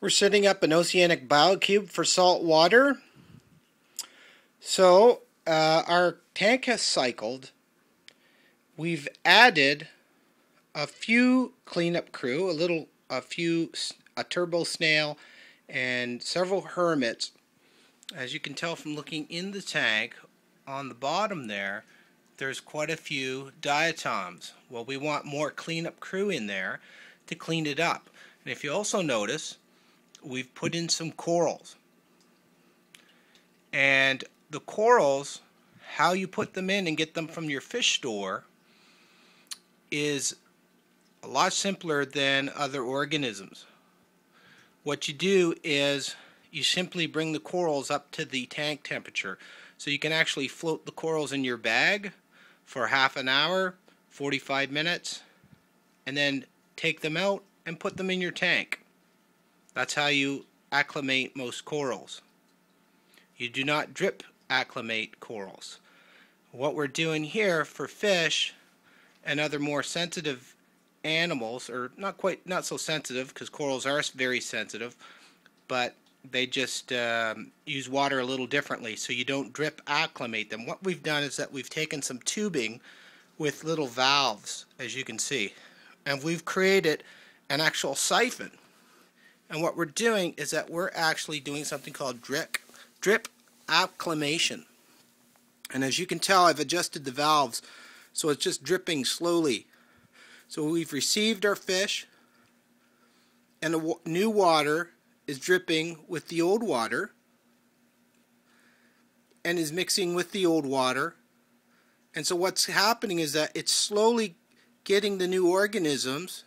We're setting up an oceanic biocube for salt water. So uh, our tank has cycled. We've added a few cleanup crew, a little, a few, a turbo snail, and several hermits. As you can tell from looking in the tank, on the bottom there, there's quite a few diatoms. Well, we want more cleanup crew in there to clean it up. And if you also notice, we've put in some corals. And the corals, how you put them in and get them from your fish store is a lot simpler than other organisms. What you do is you simply bring the corals up to the tank temperature. So you can actually float the corals in your bag for half an hour, 45 minutes, and then take them out and put them in your tank. That's how you acclimate most corals. You do not drip acclimate corals. What we're doing here for fish and other more sensitive animals, or not quite not so sensitive because corals are very sensitive, but they just um, use water a little differently so you don't drip acclimate them. What we've done is that we've taken some tubing with little valves as you can see and we've created an actual siphon and what we're doing is that we're actually doing something called drip, drip acclimation. And as you can tell, I've adjusted the valves so it's just dripping slowly. So we've received our fish and the new water is dripping with the old water and is mixing with the old water. And so what's happening is that it's slowly getting the new organisms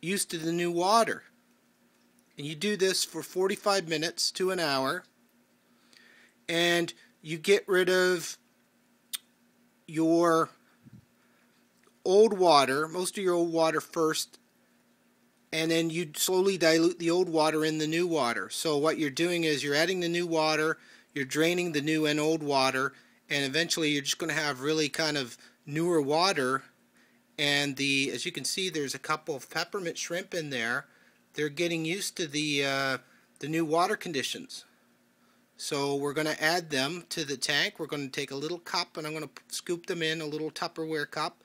used to the new water. And you do this for 45 minutes to an hour. And you get rid of your old water, most of your old water first, and then you slowly dilute the old water in the new water. So what you're doing is you're adding the new water, you're draining the new and old water, and eventually you're just going to have really kind of newer water. And the, as you can see, there's a couple of peppermint shrimp in there they're getting used to the uh, the new water conditions. So we're going to add them to the tank. We're going to take a little cup and I'm going to scoop them in a little Tupperware cup.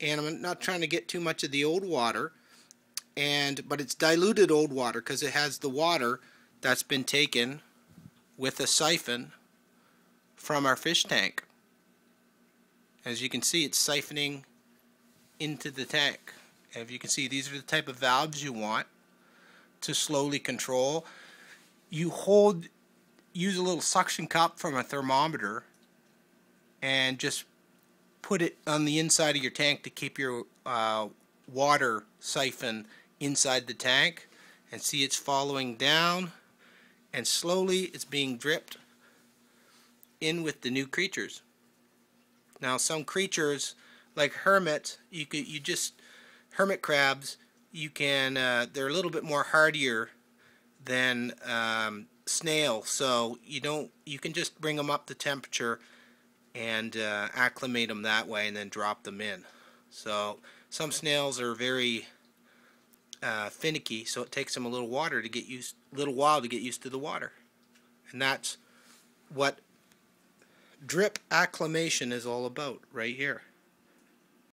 And I'm not trying to get too much of the old water, and but it's diluted old water because it has the water that's been taken with a siphon from our fish tank. As you can see, it's siphoning into the tank. As you can see, these are the type of valves you want to slowly control. You hold, use a little suction cup from a thermometer and just put it on the inside of your tank to keep your uh, water siphon inside the tank and see it's following down and slowly it's being dripped in with the new creatures. Now some creatures like hermit, you could you just hermit crabs you can uh, they're a little bit more hardier than um, snail. So you don't you can just bring them up to temperature and uh, acclimate them that way and then drop them in. So some snails are very uh, finicky so it takes them a little water to get used a little while to get used to the water. And that's what drip acclimation is all about right here